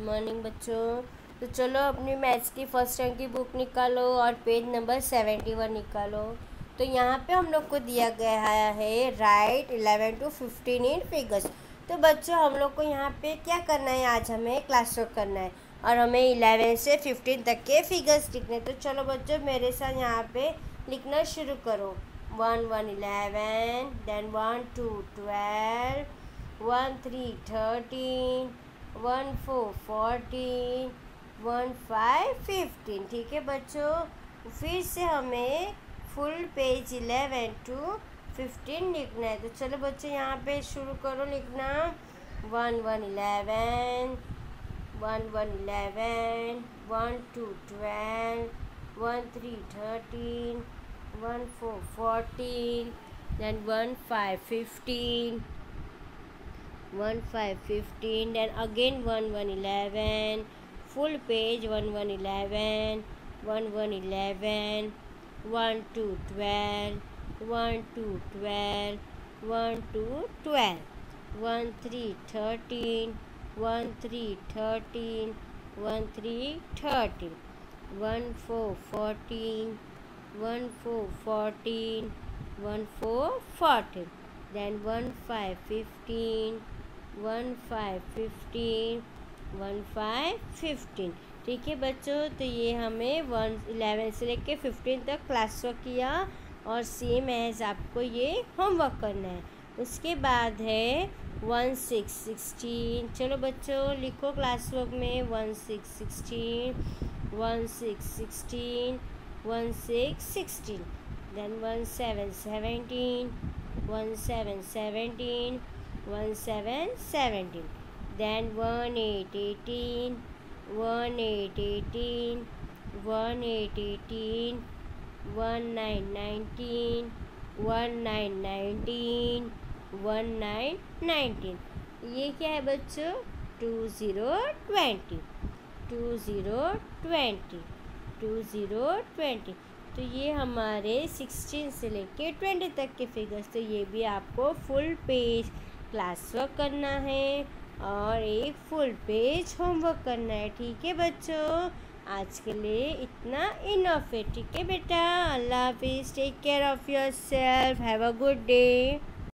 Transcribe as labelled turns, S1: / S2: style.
S1: Morning बच्चों। तो चलो अपनी मैथ्स की फ़र्स्ट रैंक की बुक निकालो और पेज नंबर सेवेंटी वन निकालो। तो यहाँ पे हम लोग को दिया गया है right eleven to fifteen in figures. तो बच्चों हम लोग को यहाँ पे क्या करना है? आज हमें क्लास वर्क करना है और हमें इलेवन से फिफ्टीन तक के फिगर्स लिखने तो चलो बच्चों मेरे साथ यहाँ पे लिखना शुरू करो। One one, eleven then one two twelve one three thirteen one four fourteen one five fifteen ठीक है बच्चों? फिर से हमें full page eleven to fifteen लिखना है। तो चलो बच्चे, यहाँ पे शुरू करो लिखना। One one eleven one one eleven one two twelve one three thirteen one four fourteen then one five fifteen 1 5 15 then again 1 1 11 full page 1 1 11 1 1 11 1 2 12 1 2 12 1 2 12 1 3 13 1 3 13 1 3 13 1 4 14 1 4 14 1 4 14 then 1 5 15 fifteen five fifteen one five fifteen ठीक है बच्चों तो ये हमें वन इलेवन से लेके fifteen तक class work किया और सेम एज आपको ये होमवर्क करना है। उसके बाद है वन सिक्स सिक्सटीन चलो बच्चों, लिखो क्लास वर्क में one six sixteen one six sixteen one six sixteen then one seven seventeen one seven seventeen one seven seventeen then one eight eighteen one eight eighteen one eight eighteen one nine nineteen one nine nineteen one nine nineteen ये क्या है बच्चों? Two zero twenty two zero twenty two zero twenty तो ये हमारे sixteen से लेके twenty तक के फिगर्स तो ये भी आपको फुल पेज क्लास वर्क करना है और एक फुल पेज होमवर्क करना है, ठीक है बच्चों? आज के लिए इतना इनफ है, ठीक है बेटा? अल्लाह हाफिज़ take care of yourself have a good day